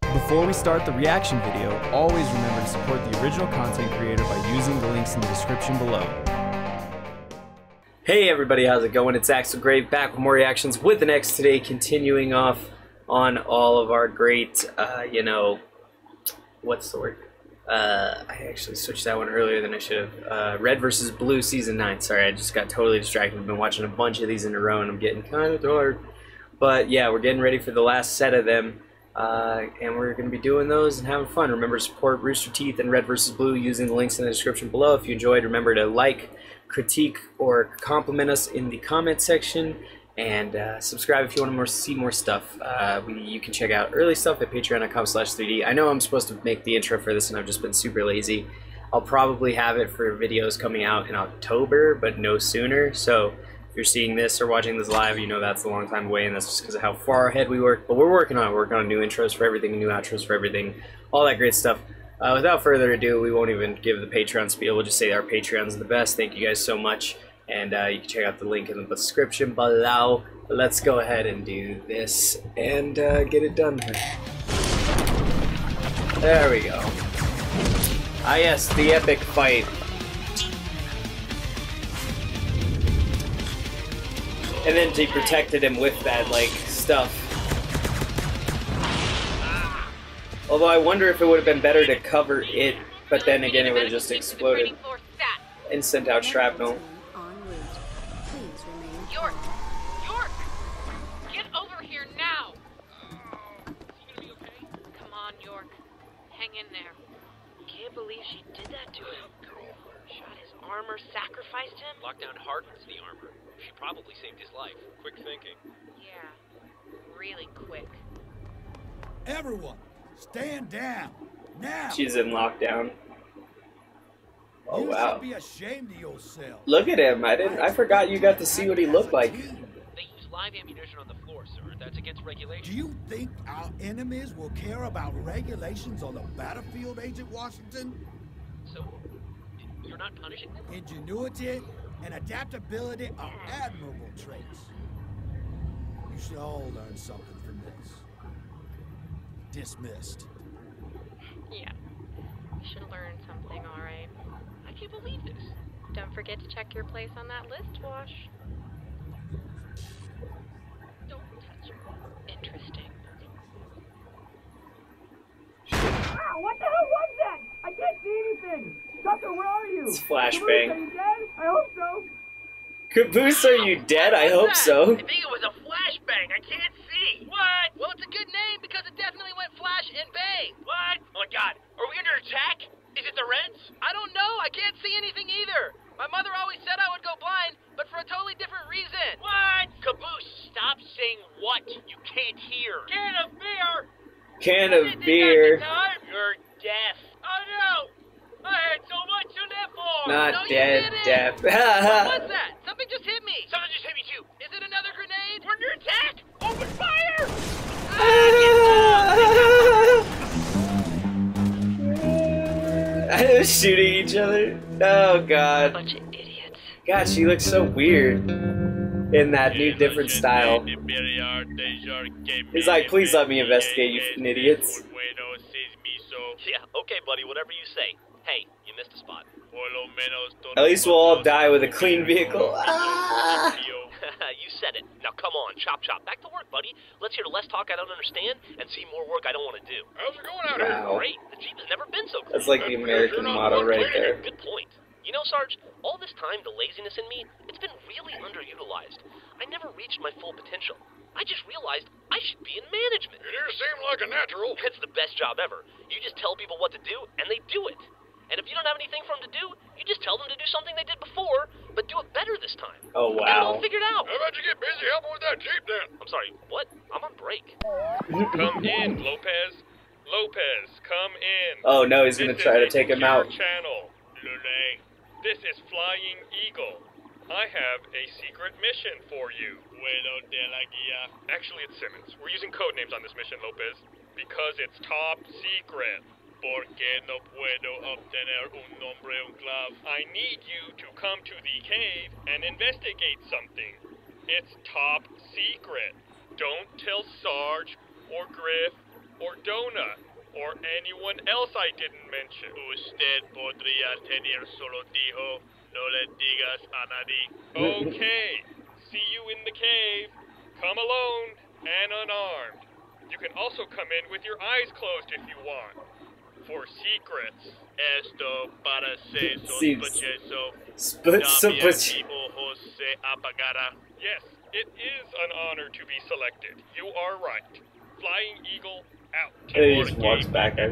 Before we start the reaction video, always remember to support the original content creator by using the links in the description below. Hey everybody, how's it going? It's Axel Grave back with more reactions with the next today, continuing off on all of our great, uh, you know, what's the word? Uh, I actually switched that one earlier than I should have. Uh, Red versus Blue season nine. Sorry, I just got totally distracted. I've been watching a bunch of these in a row, and I'm getting kind of tired. But yeah, we're getting ready for the last set of them. Uh, and we're going to be doing those and having fun. Remember to support Rooster Teeth and Red vs. Blue using the links in the description below. If you enjoyed, remember to like, critique, or compliment us in the comment section. And uh, subscribe if you want to more, see more stuff. Uh, we, you can check out early stuff at patreon.com slash 3D. I know I'm supposed to make the intro for this and I've just been super lazy. I'll probably have it for videos coming out in October, but no sooner. So if you're seeing this or watching this live, you know that's a long time away, and that's just because of how far ahead we work. But we're working on it. We're working on new intros for everything, new outros for everything, all that great stuff. Uh, without further ado, we won't even give the Patreon spiel. We'll just say our Patreon's the best. Thank you guys so much. And uh, you can check out the link in the description below. Let's go ahead and do this and uh, get it done. There we go. Ah yes, the epic fight And then she protected him with that, like, stuff. Although I wonder if it would have been better to cover it, but then again it would have just exploded and sent out shrapnel. York! York! Get over here now! Come on, York. Hang in there. Can't believe she did that to him. Shot his armor, sacrificed him? Lockdown hardens the armor. She probably saved his life. Quick thinking. Yeah. Really quick. Everyone, stand down now. She's in lockdown. Oh you wow! should be ashamed of yourself. Look at him. I didn't. I forgot you got to see what he looked like. They use live ammunition on the floor, sir. That's against regulation. Do you think our enemies will care about regulations on the battlefield, Agent Washington? So, you're not punishing them? Ingenuity and adaptability are admirable traits. You should all learn something from this. Dismissed. Yeah. You should learn something, alright. I can't believe this. Don't forget to check your place on that list, Wash. Don't touch me. Interesting. Ah, what the hell was that? I can't see anything. Tucker, where are you? It's flashbang. Caboose, Are you dead? I hope so. Caboose, are you dead? I hope so. I think it was a flashbang. I can't see. What? Well, it's a good name because it definitely went flash and bang. What? Oh my god. Are we under attack? Is it the Reds? I don't know. I can't see anything either. My mother always said I would go blind, but for a totally different reason. What? Caboose, stop saying what you can't hear. Can of beer. Can of beer. You're deaf. Oh no. I had so much to live for. Not no, dead, didn't. What was that? Something just hit me. Something just hit me too. Is it another grenade? We're under attack. Open fire! Shooting each other. Oh god. Bunch of idiots. God, she looks so weird in that new different style. He's like, please let me investigate, you idiots. Yeah, okay, buddy. Whatever you say. Hey, you missed a spot. At least we'll all die with a clean vehicle. Ah. you said it. Now come on, chop chop. Back to work, buddy. Let's hear less talk I don't understand and see more work I don't want to do. How's it going out Wow. Great. The Jeep has never been so clean. That's like the American motto right there. Good point. You know, Sarge, all this time, the laziness in me, it's been really underutilized. I never reached my full potential. I just realized I should be in management. You do seem like a natural. It's the best job ever. You just tell people what to do, and they do it. And if you don't have anything for them to do, you just tell them to do something they did before, but do it better this time. Oh wow. Get it all wow. figured out. How about you get busy helping with that Jeep then? I'm sorry, what? I'm on break. Come in, Lopez. Lopez, come in. Oh no, he's gonna This try to take him out. Channel. Lule. This is Flying Eagle. I have a secret mission for you. Vuelo de la guía. Actually, it's Simmons. We're using code names on this mission, Lopez, because it's top secret. Porque no puedo obtener un nombre un clav. I need you to come to the cave and investigate something. It's top secret. Don't tell Sarge or Grif or Donut or anyone else I didn't mention. Usted podría tener solo dijo, no le digas a nadie. Okay. See you in the cave. Come alone and unarmed. You can also come in with your eyes closed if you want. For secrets. Esto para ser Seems- sospechoso. Sp- También sp- mi ojos se apagará. Yes, it is an honor to be selected. You are right. Flying Eagle out. He just walks back. A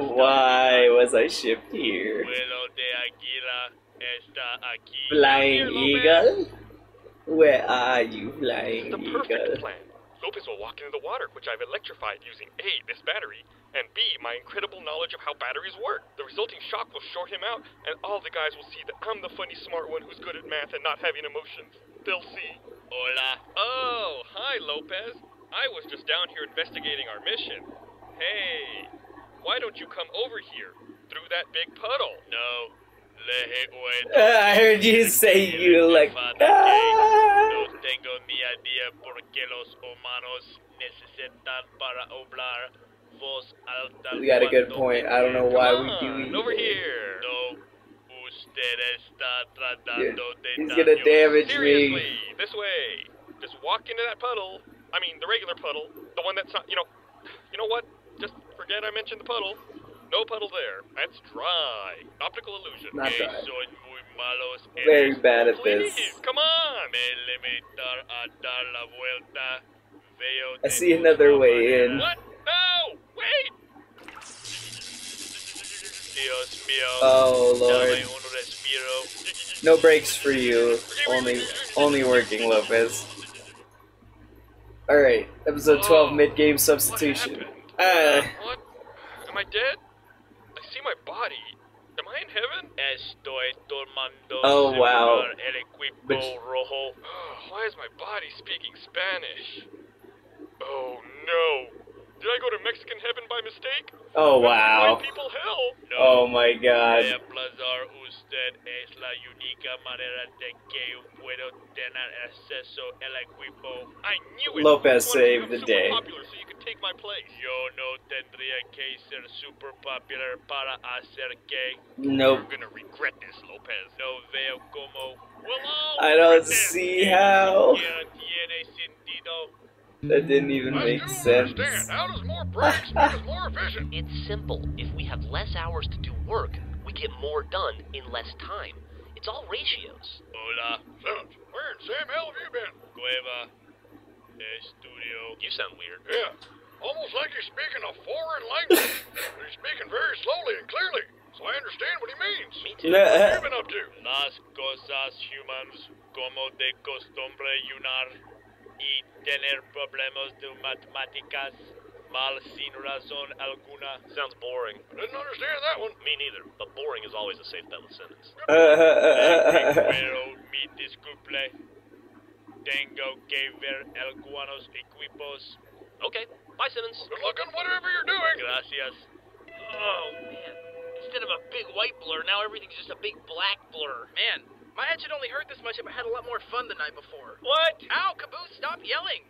Why was I shipped here? vuelo de águila está aquí. Flying Eagle? Where are you, Flying The perfect Eagle? plan. Lopez will walk into the water, which I've electrified using A, this battery, and B, my incredible knowledge of how batteries work. The resulting shock will short him out, and all the guys will see that I'm the funny smart one who's good at math and not having emotions. They'll see. Hola. Oh, hi, Lopez. I was just down here investigating our mission. Hey, why don't you come over here through that big puddle? No. Le. Uh, I heard you say you like. No tengo ni idea por qué los humanos necesitan para hablar alta. Got a good point. I don't know why Come we on, do over here. No. Usted está tratando de He's gonna damage me. This way. Just walk into that puddle. I mean, the regular puddle. The one that's not, you know. You know what? Just forget I mentioned the puddle. No puddle there. That's dry. Optical illusion. Not dry. son muy malos Very bad at this. come on. Me limitar a dar la vuelta. Veo I see another way in. What? No! Wait! Dios mío. Oh lord. No breaks for you. Only, only working, Lopez. All right, episode twelve, Oh, mid-game substitution. happened? Uh, What? Am I dead? I see my body. Am I in heaven? Estoy tomando Oh, wow. el equipo But- rojo. Why is my body speaking Spanish? Oh no! Did I go to Mexican heaven by mistake? oh White wow. people hell? No. Oh my god. aplazar usted es la única manera de que yo puedo tener acceso al equipo. I knew it. Lopez You saved the day. Popular so you could take my place. Yo no tendría que ser super popular para hacer que Nope. You're gonna regret this, Lopez. no veo como. We'll I don't see how. Siquiera tiene sentido. That didn't even I make do sense. understand. How does more breaks make us more efficient? It's simple. If we have less hours to do work, we get more done in less time. It's all ratios. Hola, Simmons, where in Sam hell have you been? Cueva. Estudio. You sound weird. Yeah, almost like he's speaking a foreign language. but he's speaking very slowly and clearly, so I understand what he means. Me too. What have you been up to? Las cosas humans como de costumbre yunar y tener problemas de matemáticas mal sin razón alguna. Sounds boring. I didn't understand that one. Me neither, but boring is always a safe bet with Simmons. Pero mi disculpe. Tengo que ver algunos equipos. Okay, bye, Simmons. Good luck on whatever you're doing. Gracias. Oh man. Instead of a big white blur, now everything's just a big black blur. Man, my head should only hurt this much if I had a lot more fun the night before. What? Ow, Caboose, stop yelling!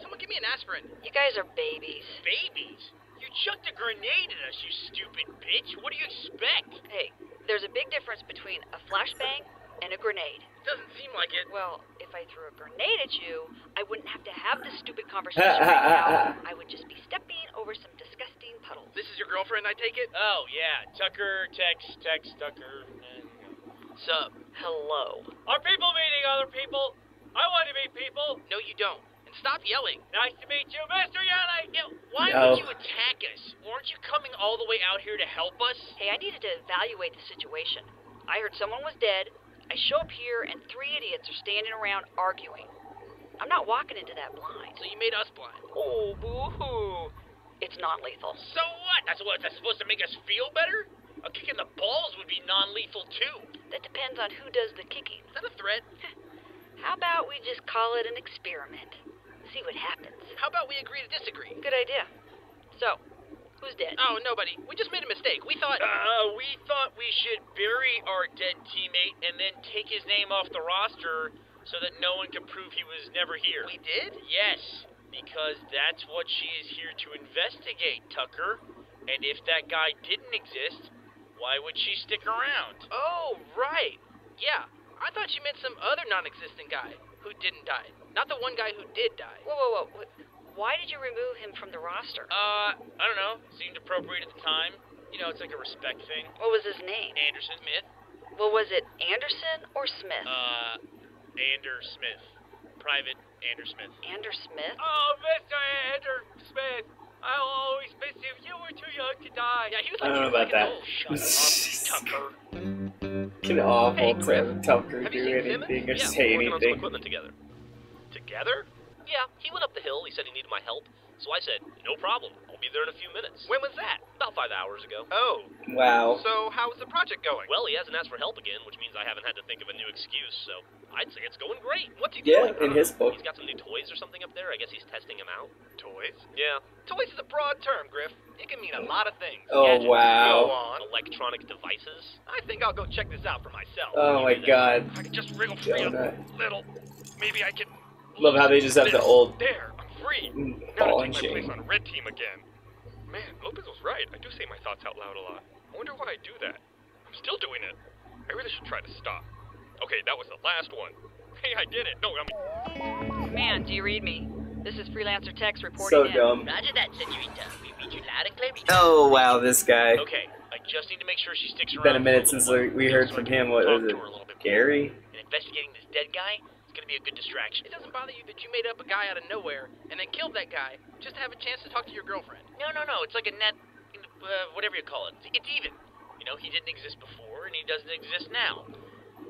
Someone give me an aspirin. You guys are babies. Babies? You chucked a grenade at us, you stupid bitch. What do you expect? Hey, there's a big difference between a flashbang and a grenade. Doesn't seem like it. Well, if I threw a grenade at you, I wouldn't have to have this stupid conversation right now. I would just be stepping over some disgusting puddles. This is your girlfriend, I take it? Oh yeah, Tucker, Tex, Tex, Tucker. Sup? Hello. Are people meeting other people? I want to meet people. No, you don't. And stop yelling. Nice to meet you, Mr. Yelly. Yeah, why No. would you attack us? Weren't you coming all the way out here to help us? Hey, I needed to evaluate the situation. I heard someone was dead. I show up here and three idiots are standing around arguing. I'm not walking into that blind. So you made us blind. Oh, boo-hoo. It's not lethal. So what? That's what. That's supposed to make us feel better. A kick in the balls would be non-lethal too. That depends on who does the kicking. Is that a threat? How about we just call it an experiment? See what happens. How about we agree to disagree? Good idea. So, who's dead? Oh, nobody. We just made a mistake. We thought. Uh, we thought we should bury our dead teammate and then take his name off the roster so that no one can prove he was never here. We did? Yes, because that's what she is here to investigate, Tucker. And if that guy didn't exist, why would she stick around? Oh, right. Yeah, I thought you meant some other non-existent guy who didn't die. Not the one guy who did die. Whoa, whoa, whoa. Why did you remove him from the roster? Uh, I don't know. Seemed appropriate at the time. You know, it's like a respect thing. What was his name? Anderson Smith. Well, was it Anderson or Smith? Uh, Ander Smith. Private Ander Smith. Ander Smith? Oh, Mr. Ander Smith. I'll always miss you. You were too young to die. Yeah, he was I like, don't know he about like that. an old shut up, Tucker. Fucking awful Hey, to Grif, have Tucker have do anything or yeah, say we're working on some equipment together. Together? Yeah, he went up the hill. He said he needed my help. So I said, no problem. I'll be there in a few minutes. When was that? About five hours ago. Oh, Wow. so how's the project going? Well, he hasn't asked for help again, which means I haven't had to think of a new excuse. So I'd say it's going great. What's he Yeah, doing? in his book. He's got some new toys or something up there. I guess he's testing them out. Toys? Yeah. Toys is a broad term, Grif. It can mean a lot of things. Oh, Gadgets. wow. Go on. Electronic devices. I think I'll go check this out for myself. Oh my god. If I could just wriggle free a Donut. little, maybe I can. Love how they just have the old There, I'm free. Now ball to and take my place on red team again. Man, Lopez was right. I do say my thoughts out loud a lot. I wonder why I do that. I'm still doing it. I really should try to stop. Okay, that was the last one. Hey, I did it. No, I mean, Command, do you read me? This is Freelancer Tex reporting So in. dumb. Roger that, Senorita. We read you loud and clear. Oh wow, this guy. Okay, I just need to make sure she sticks around. Been a minute since we heard from him. What was it? her a little bit more. Gary? And investigating this dead guy is gonna be a good distraction. It doesn't bother you that you made up a guy out of nowhere and then killed that guy just to have a chance to talk to your girlfriend. No, no, no. It's like a net, uh, whatever you call it. It's even. You know, he didn't exist before, and he doesn't exist now.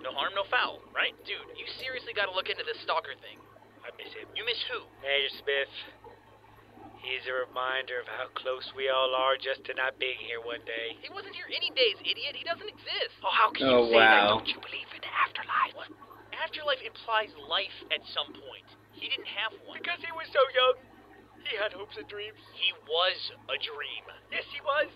No harm, no foul, right? Dude, you seriously gotta look into this stalker thing. I miss him. You miss who? Major Smith, he's a reminder of how close we all are just to not being here one day. He wasn't here any days, idiot. He doesn't exist. Oh, how can Oh, you say that? Don't you believe in the afterlife? What? Afterlife implies life at some point. He didn't have one. Because he was so young, he had hopes and dreams. He was a dream. Yes, he was.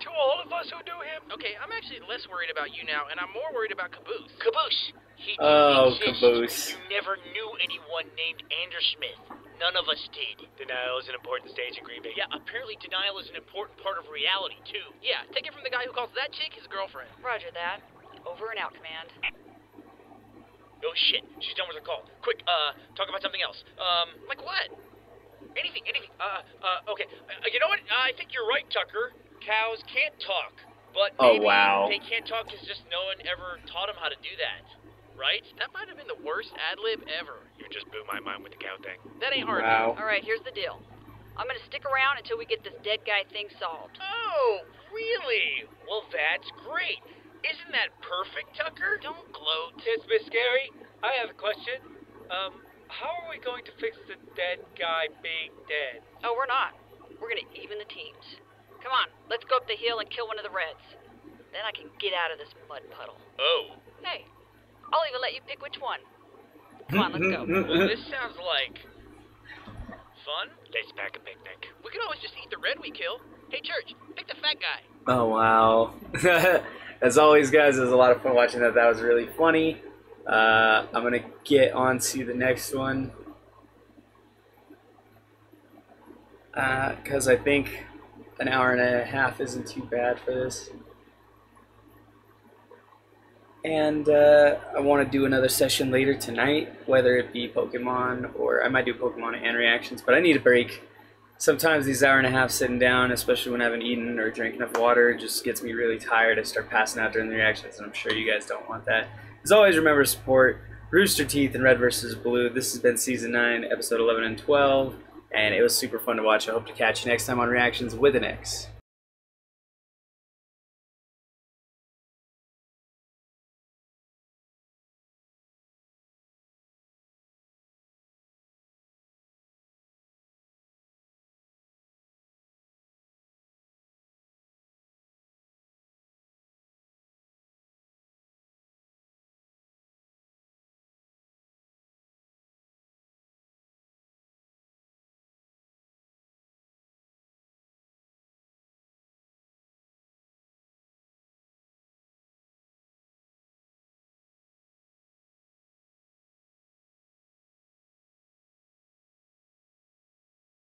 To all of us who knew him. Okay, I'm actually less worried about you now, and I'm more worried about Caboose. Caboose. He oh, didn't Oh, exist. Caboose. You never knew anyone named Ander Smith. None of us did. Denial is an important stage in grieving. Yeah, apparently denial is an important part of reality, too. Yeah, take it from the guy who calls that chick his girlfriend. Roger that. Over and out, Command. Oh shit, she's done with her call. Quick, uh, talk about something else. Um, Like what? anything, anything. Uh, uh, okay. Uh, you know what? I think you're right, Tucker. Cows can't talk. But Oh, maybe wow. they can't talk because just no one ever taught them how to do that. Right? That might have been the worst ad lib ever. You just blew my mind with the cow thing. That ain't hard. Wow. All right, here's the deal. I'm gonna stick around until we get this dead guy thing solved. Oh, really? Well, that's great. Isn't that perfect, Tucker? Don't gloat. Yes, Miss Scary, I have a question. Um, how are we going to fix the dead guy being dead? Oh, we're not. We're gonna even the teams. Come on, let's go up the hill and kill one of the Reds. Then I can get out of this mud puddle. Oh. Hey, I'll even let you pick which one. Come on, let's go. Well, this sounds like fun. Let's pack a picnic. We can always just eat the red we kill. Hey, Church, pick the fat guy. Oh wow. As always, guys, it was a lot of fun watching that. That was really funny. Uh, I'm gonna get on to the next one because I think an hour and a half isn't too bad for this. And uh, I want to do another session later tonight, whether it be Pokemon or I might do Pokemon and reactions, but I need a break. Sometimes these hour and a half sitting down, especially when I haven't eaten or drank enough water, just gets me really tired. I start passing out during the reactions, and I'm sure you guys don't want that. As always, remember to support Rooster Teeth and Red vs. Blue. This has been Season 9, Episode 11 and 12, and it was super fun to watch. I hope to catch you next time on Reactions with an X.